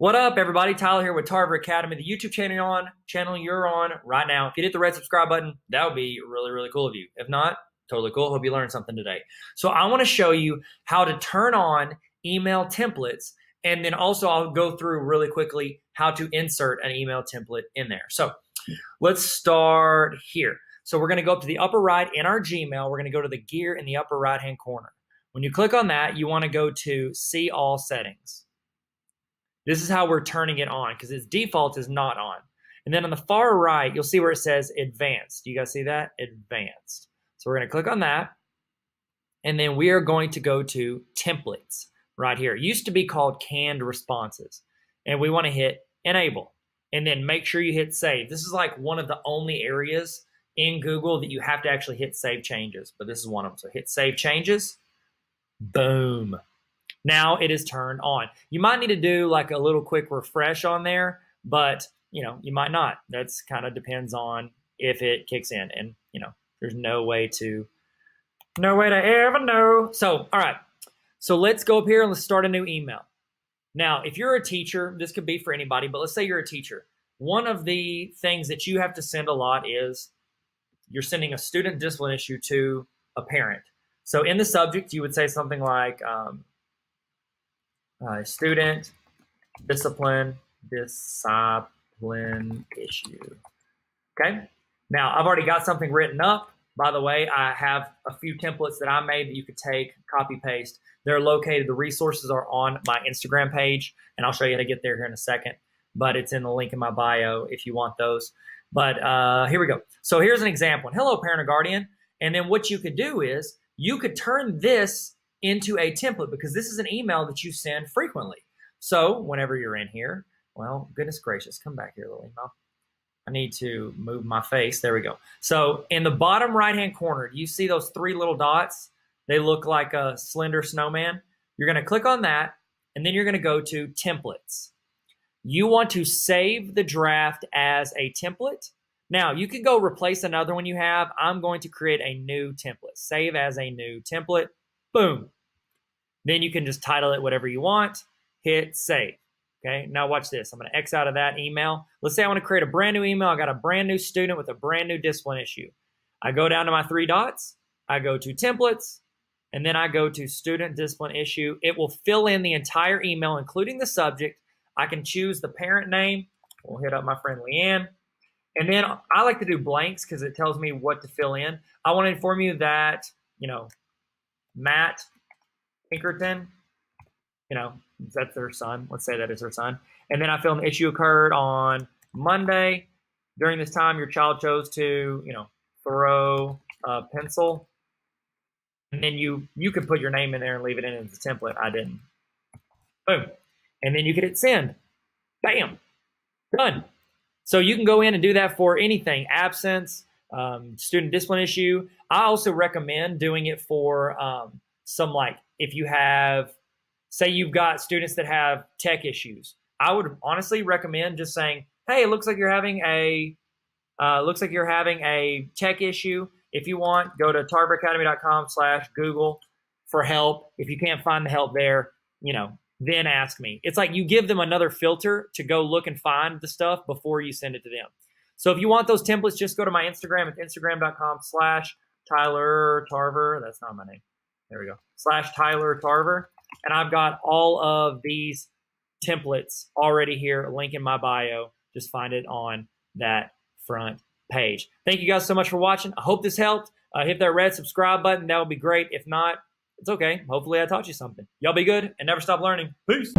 What up, everybody? Tyler here with Tarver Academy, the YouTube channel you're on, channel you're on right now. If you hit the red subscribe button, that would be really, really cool of you. If not, totally cool. Hope you learned something today. So I want to show you how to turn on email templates, and then also I'll go through really quickly how to insert an email template in there. So let's start here. So we're going to go up to the upper right in our Gmail. We're going to go to the gear in the upper right hand corner. When you click on that, you want to go to see all settings. This is how we're turning it on because its default is not on. And then on the far right, you'll see where it says advanced. You guys see that? Advanced. So we're going to click on that. And then we are going to go to templates right here. It used to be called canned responses. And we want to hit enable. And then make sure you hit save. This is like one of the only areas in Google that you have to actually hit save changes. But this is one of them. So hit save changes. Boom. Now it is turned on. You might need to do like a little quick refresh on there, but you know, you might not. That's kind of depends on if it kicks in. And you know, there's no way to no way to ever know. So, all right. So let's go up here and let's start a new email. Now, if you're a teacher, this could be for anybody, but let's say you're a teacher. One of the things that you have to send a lot is you're sending a student discipline issue to a parent. So in the subject, you would say something like, um, uh, student discipline discipline issue. Okay. Now I've already got something written up. By the way, I have a few templates that I made that you could take, copy paste. They're located. The resources are on my Instagram page, and I'll show you how to get there here in a second. But it's in the link in my bio if you want those. But uh, here we go. So here's an example. Hello, parent or guardian. And then what you could do is you could turn this into a template because this is an email that you send frequently. So whenever you're in here, well, goodness gracious, come back here, little email. I need to move my face. There we go. So in the bottom right-hand corner, do you see those three little dots? They look like a slender snowman. You're going to click on that, and then you're going to go to templates. You want to save the draft as a template. Now, you can go replace another one you have. I'm going to create a new template. Save as a new template. Boom. Then you can just title it whatever you want, hit save. Okay, now watch this. I'm to X out of that email. Let's say I want to create a brand new email. I got a brand new student with a brand new discipline issue. I go down to my three dots, I go to templates, and then I go to student discipline issue. It will fill in the entire email, including the subject. I can choose the parent name. We'll hit up my friend Leanne. And then I like to do blanks because it tells me what to fill in. I want to inform you that, you know, Matt Pinkerton, you know, that's their son. Let's say that is their son. And then I feel an issue occurred on Monday. During this time, your child chose to, you know, throw a pencil. And then you you could put your name in there and leave it in as a template. I didn't. Boom. And then you could hit send. Bam. Done. So you can go in and do that for anything, absence, um, student discipline issue. I also recommend doing it for um, some like if you have, say, you've got students that have tech issues. I would honestly recommend just saying, "Hey, it looks like you're having a uh, looks like you're having a tech issue. If you want, go to tarveracademy.com slash Google for help. If you can't find the help there, you know, then ask me. It's like you give them another filter to go look and find the stuff before you send it to them. So if you want those templates, just go to my Instagram at instagram.com slash Tyler Tarver. That's not my name. There we go. Slash Tyler Tarver. And I've got all of these templates already here, link in my bio. Just find it on that front page. Thank you guys so much for watching. I hope this helped. Uh, hit that red subscribe button. That would be great. If not, it's okay. Hopefully I taught you something. Y'all be good and never stop learning. Peace.